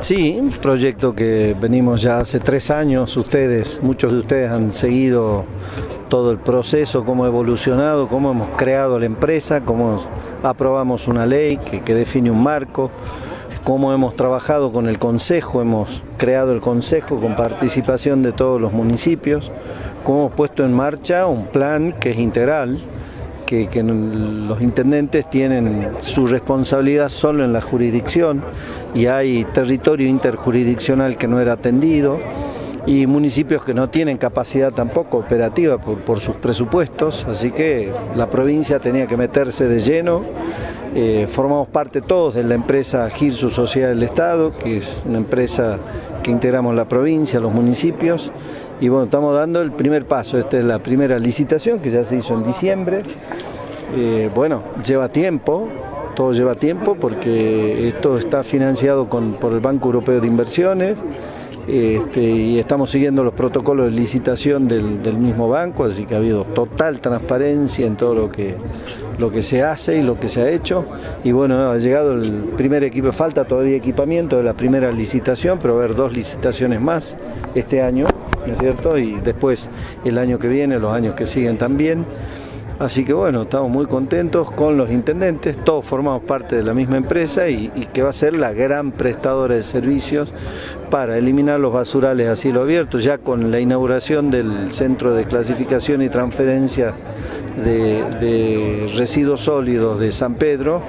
Sí, un proyecto que venimos ya hace tres años, ustedes, muchos de ustedes han seguido todo el proceso, cómo ha evolucionado, cómo hemos creado la empresa, cómo aprobamos una ley que, que define un marco, cómo hemos trabajado con el Consejo, hemos creado el Consejo con participación de todos los municipios, cómo hemos puesto en marcha un plan que es integral, que, los intendentes tienen su responsabilidad solo en la jurisdicción y hay territorio interjurisdiccional que no era atendido y municipios que no tienen capacidad tampoco operativa por, por sus presupuestos, así que la provincia tenía que meterse de lleno. Eh, formamos parte todos de la empresa Girsu Sociedad del Estado, que es una empresa que integramos la provincia, los municipios, y bueno, estamos dando el primer paso, esta es la primera licitación que ya se hizo en diciembre, eh, bueno, lleva tiempo, todo lleva tiempo porque esto está financiado por el Banco Europeo de Inversiones, este, y estamos siguiendo los protocolos de licitación del, mismo banco, así que ha habido total transparencia en todo lo que, lo que se hace y lo que se ha hecho. Y bueno, ha llegado el primer equipo, falta todavía equipamiento de la primera licitación, pero va a haber dos licitaciones más este año, ¿no es cierto? Y después el año que viene, los años que siguen también. Así que bueno, estamos muy contentos con los intendentes, todos formamos parte de la misma empresa y, que va a ser la gran prestadora de servicios para eliminar los basurales a cielo abierto, ya con la inauguración del centro de clasificación y transferencia de residuos sólidos de San Pedro.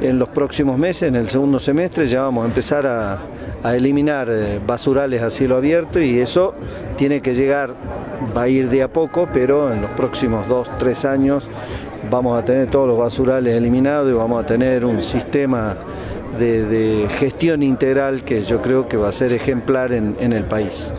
En los próximos meses, en el segundo semestre, ya vamos a empezar a, eliminar eh, basurales a cielo abierto y eso tiene que llegar, va a ir de a poco, pero en los próximos dos, tres años vamos a tener todos los basurales eliminados y vamos a tener un sistema de, gestión integral que yo creo que va a ser ejemplar en el país.